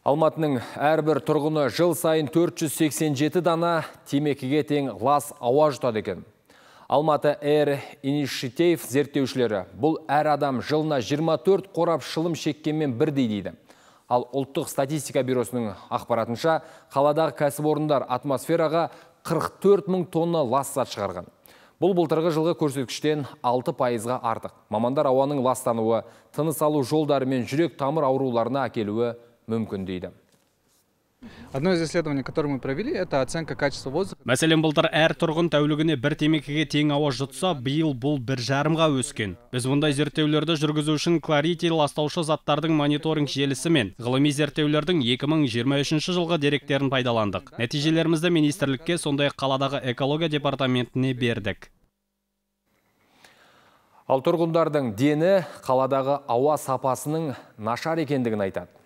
Алматының әрбір тұрғыны жыл сайын 487 дана темекіге тең лас ауа жұтады екен. Алматы Air Initiative зерттеушілері бұл әр адам жылына 24 қорап шылым шеккенмен бірдей дейді. Ал ұлттық статистика бюросының ақпаратынша қаладағы кәсіпорындар атмосфераға 44 мың тонна лас зат шығарған. Бұл былтырғы жылғы көрсеткіштен 6 пайызға артық. Мамандар ауаның ластануы, тыныс алу жолдары мен жүрек тамыр ауруларына әкелуі мүмкін дейді. Одно из исследований, которое мы провели, это оценка качества воздуха. Мәселен, былтыр әр тұрғын тәулігіне бір темекіге тең ауа жұтса, биыл бұл бір жарымға өскен. Біз мұндай зерттеулерді жүргізу үшін кларити ластаушы заттардың мониторинг желісі мен ғылыми зерттеулердің 2023 жылғы деректерін пайдаландық. Нәтижелерімізді министрлікке сондай қаладағы экология департаментіне бердік. Ал тұрғындардың дені қаладағы ауа сапасының нашар екендігін айтады.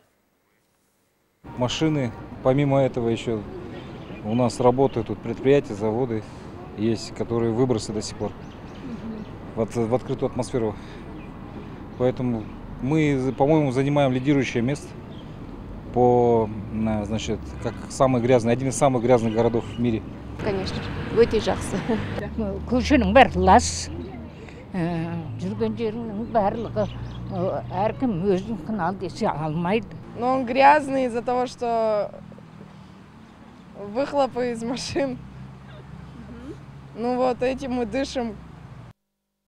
машины. Помимо этого еще у нас работают тут предприятия, заводы есть, которые выбросы до сих пор в, от- в открытую атмосферу. Поэтому мы, по-моему, занимаем лидирующее место по, на, значит, как самый грязный, один из самых грязных городов в мире. конечно өте жақсы көшенің бәрі лас Ә, жүрген жерінің барлығы ә, әркім өзін ал десе алмайды Но он грязный из-за того, что выхлопы из машин. Ну вот этим мы дышим